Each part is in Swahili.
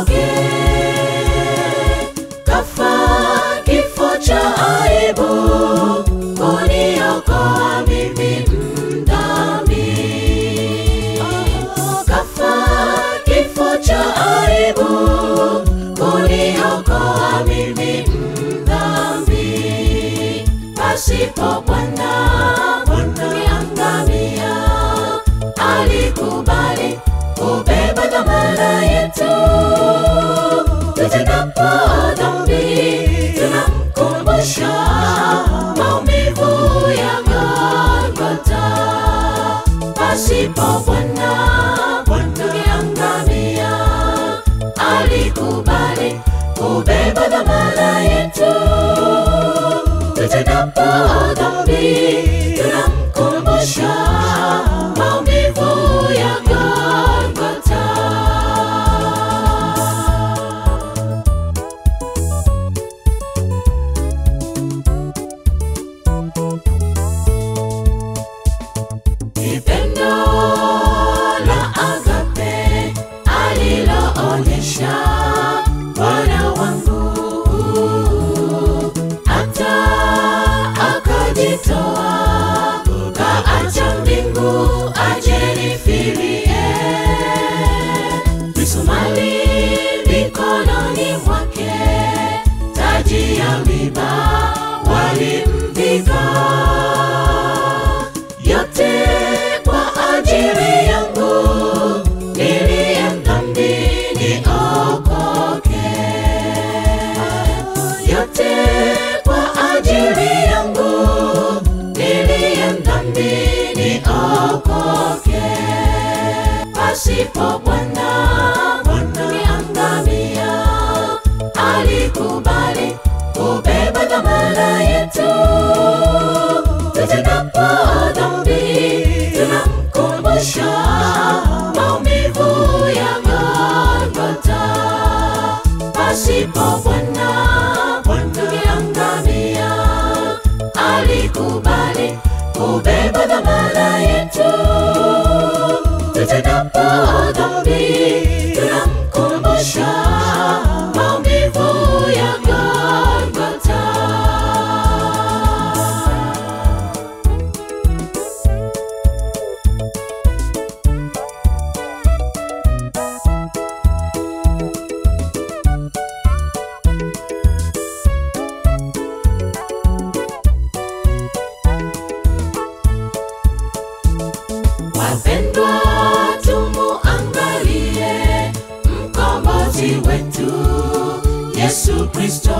zake kafa kifo cha aibu. Kuniokoa mimi mdhambi kafa kifo cha aibu. Kuniokoa mimi mdhambi pasipo Bwana. Pasipo Bwana tungeangamia. Alikubali kubeba akajitoa, kaacha mbingu aje misumali mikononi mwake, taji ya miba walimvika yote kwa ajili yangu, niliye mdhambi niokoke. Yote Pasipo Bwana ningeangamia. Alikubali kubeba dhamana yetu tutendapo dhambi tunamkumbusha maumivu ya Golgota. Pasipo Bwana tungeangamia. Alikubali kubeba dhamana yetu. Tutendapo dhambi tunamkumbusha maumivu ya Golgotha. Wapendwa, wetu. Yesu Kristo.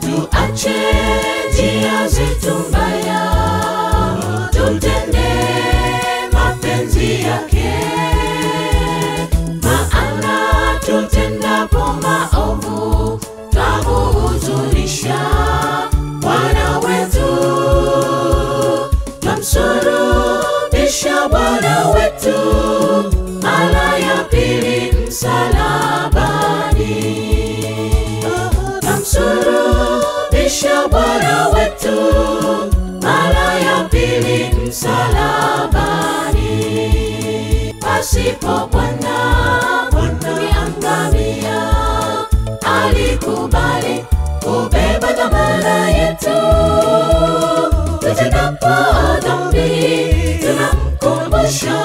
Tuache njia zetu mbaya, tutende mapenzi yake, maana tutendapo maovu twamuhuzunisha Bwana wetu twamsulubisha Bwana wetu Pasipo Bwana tungeangamia. Alikubali kubeba dhamana yetu tutendapo dhambi tunamkumbusha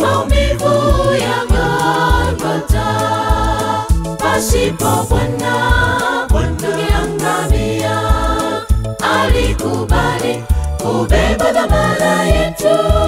maumivu ya Golgotha. Pasipo Bwana tungeangamia. Alikubali kubeba dhamana yetu.